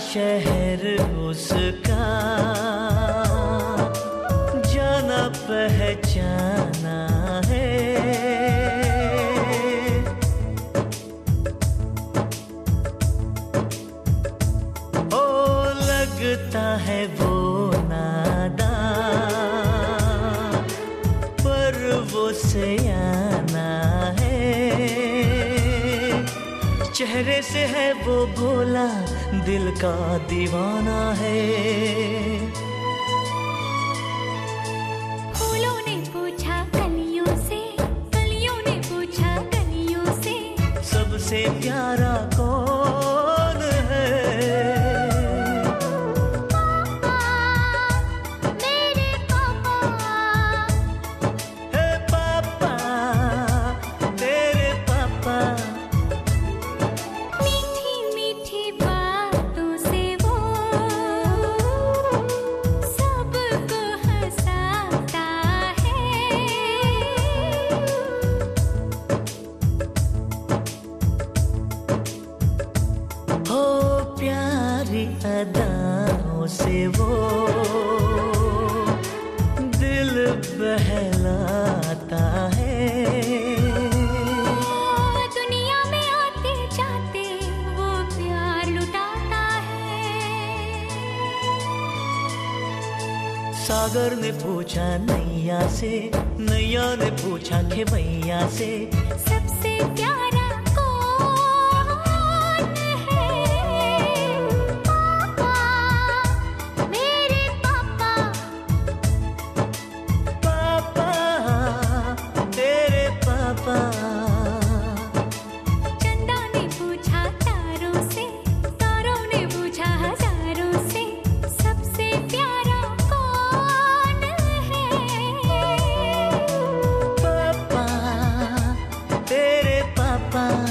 शहर उसका। जाना, पहचाना है। ओ, लगता है वो नादा पर वो सयाना है। चेहरे से है वो भोला दिल का दीवाना है। फूलों ने पूछा कलियों से कलियों ने पूछा कलियों से। सबसे प्यारा कौन से वो दिल बहलाता है। दुनिया में आते जाते वो प्यार लुटाता है। सागर ने पूछा नैया से नैया ने पूछा खेवैया से। सबसे प्यारा apa